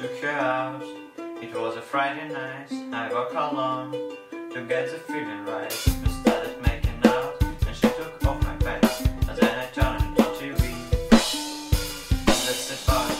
took her out It was a Friday night, I walked along To get the feeling right, we started making out And she took off my pants, and then I turned on TV That's the part.